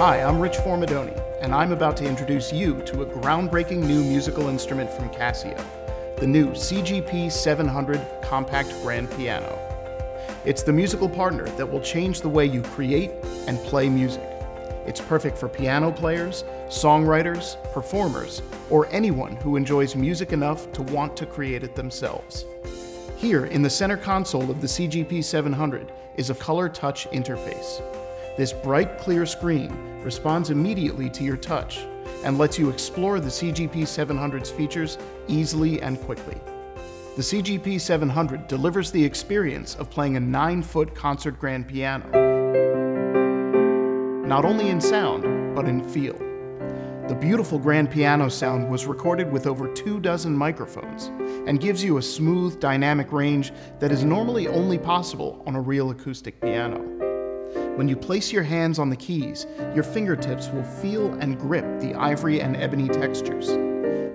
Hi, I'm Rich Formidoni, and I'm about to introduce you to a groundbreaking new musical instrument from Casio, the new CGP 700 Compact Grand Piano. It's the musical partner that will change the way you create and play music. It's perfect for piano players, songwriters, performers, or anyone who enjoys music enough to want to create it themselves. Here, in the center console of the CGP 700, is a color touch interface. This bright, clear screen responds immediately to your touch and lets you explore the CGP 700's features easily and quickly. The CGP 700 delivers the experience of playing a 9 foot concert grand piano, not only in sound, but in feel. The beautiful grand piano sound was recorded with over two dozen microphones and gives you a smooth, dynamic range that is normally only possible on a real acoustic piano. When you place your hands on the keys, your fingertips will feel and grip the ivory and ebony textures.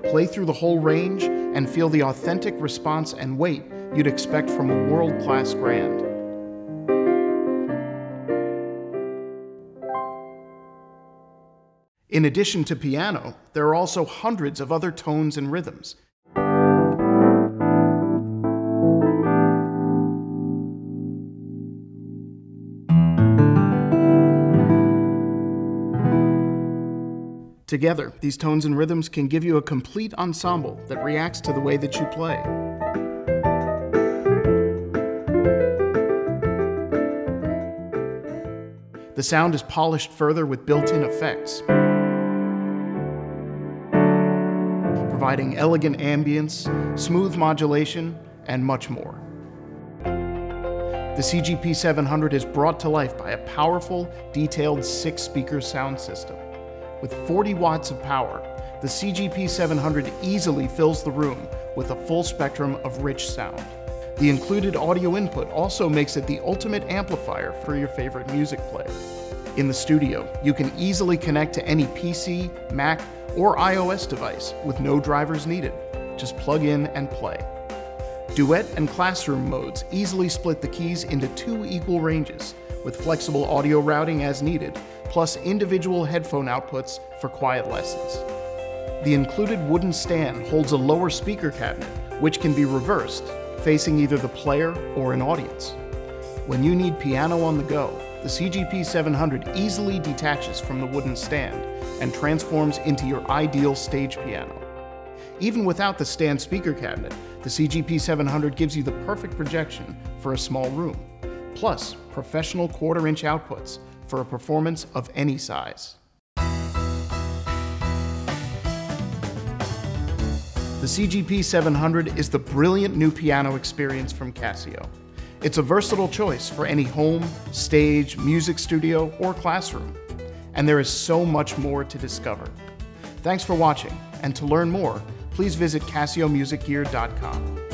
Play through the whole range and feel the authentic response and weight you'd expect from a world class grand. In addition to piano, there are also hundreds of other tones and rhythms. Together, these tones and rhythms can give you a complete ensemble that reacts to the way that you play. The sound is polished further with built-in effects. providing elegant ambience, smooth modulation, and much more. The CGP 700 is brought to life by a powerful, detailed six speaker sound system. With 40 watts of power, the CGP 700 easily fills the room with a full spectrum of rich sound. The included audio input also makes it the ultimate amplifier for your favorite music player. In the studio, you can easily connect to any PC, Mac, or iOS device with no drivers needed. Just plug in and play. Duet and classroom modes easily split the keys into two equal ranges with flexible audio routing as needed, plus individual headphone outputs for quiet lessons. The included wooden stand holds a lower speaker cabinet, which can be reversed, facing either the player or an audience. When you need piano on the go, the CGP 700 easily detaches from the wooden stand and transforms into your ideal stage piano. Even without the stand speaker cabinet, the CGP 700 gives you the perfect projection for a small room, plus professional quarter inch outputs for a performance of any size. The CGP 700 is the brilliant new piano experience from Casio. It's a versatile choice for any home, stage, music studio, or classroom. And there is so much more to discover. Thanks for watching, and to learn more, please visit CasioMusicGear.com.